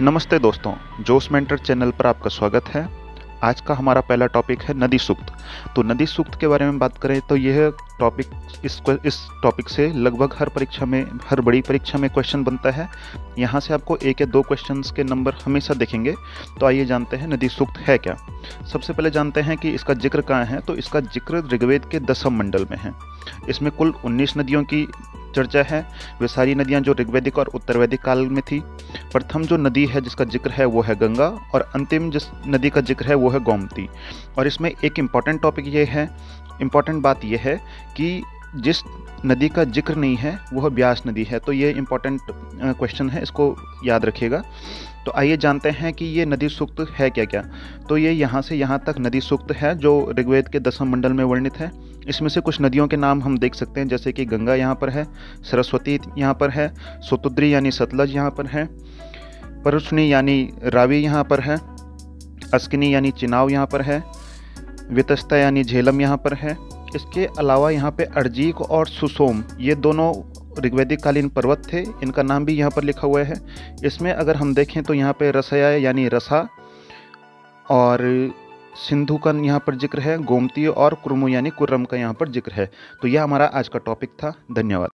नमस्ते दोस्तों, जोश मेंटर चैनल पर आपका स्वागत है। आज का हमारा पहला टॉपिक है नदी सूक्त। तो नदी सूक्त के बारे में बात करें तो यह टॉपिक, इस इस टॉपिक से लगभग हर परीक्षा में, हर बड़ी परीक्षा में क्वेश्चन बनता है। यहाँ से आपको एक या दो क्वेश्चंस के नंबर हमेशा देखेंगे। तो आइए जानते हैं नदी सूक्त है क्या। सबसे पहले जानते हैं कि इसका ज़िक्र कहाँ है तो इसका ज़िक्र ऋग्वेद के दसम मंडल में है। इसमें कुल 19 नदियों की चर्चा है। वे सारी नदियाँ जो ऋग्वैदिक और उत्तर वैदिक काल में थी, प्रथम जो नदी है जिसका ज़िक्र है वो है गंगा और अंतिम जिस नदी का ज़िक्र है वो है गोमती। और इसमें एक इंपॉर्टेंट टॉपिक ये है। इंपॉर्टेंट बात यह है कि जिस नदी का ज़िक्र नहीं है, वह ब्यास नदी है। तो ये इंपॉर्टेंट क्वेश्चन है, इसको याद रखिएगा। तो आइए जानते हैं कि ये नदी सूक्त है क्या क्या तो ये यहाँ से यहाँ तक नदी सूक्त है जो ऋग्वेद के दसम मंडल में वर्णित है। इसमें से कुछ नदियों के नाम हम देख सकते हैं, जैसे कि गंगा यहाँ पर है, सरस्वती यहाँ पर है, सोतुद्री यानी सतलज यहाँ पर है परुष्णी यानी रावी यहाँ पर है, अस्किनी यानी चिनाव यहाँ पर है, वितस्ता यानी झेलम यहाँ पर है। इसके अलावा यहाँ पे अर्जीक और सुसोम, ये दोनों ऋग्वैदिक कालीन पर्वत थे, इनका नाम भी यहाँ पर लिखा हुआ है। इसमें अगर हम देखें तो यहाँ पे रसया यानी रसा और सिंधु का यहाँ पर ज़िक्र है, गोमती और कुरमु यानी कुर्रम का यहाँ पर ज़िक्र है। तो यह हमारा आज का टॉपिक था। धन्यवाद।